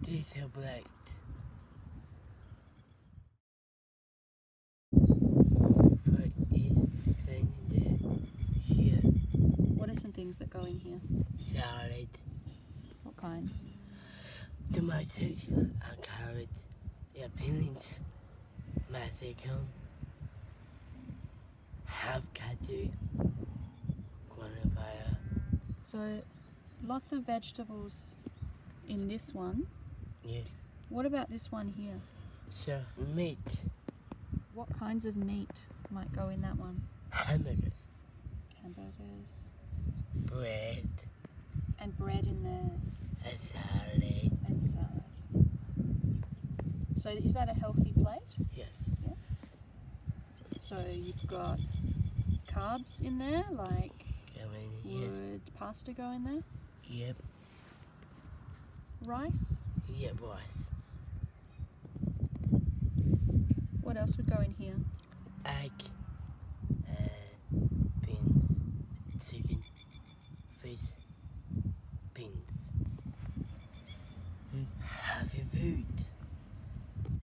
This is plate. What is going in there? Here, What are some things that go in here? salad, What kinds? tomatoes, and carrots, yeah, beans, Mexican, avocado, guanabaya. So, lots of vegetables in this one. Yeah. What about this one here? So meat, What kinds of meat might go in that one? hamburgers, Hamburgers bread, and bread in there a salad. and salad. So, is that a healthy plate? Yes. Yeah. So, you've got carbs in there, like Coming. Yes. would pasta go in there? Yep. Rice? Yeah, boss. What else would go in here? Egg, uh, beans, chicken, fish, beans. Here's heavy food.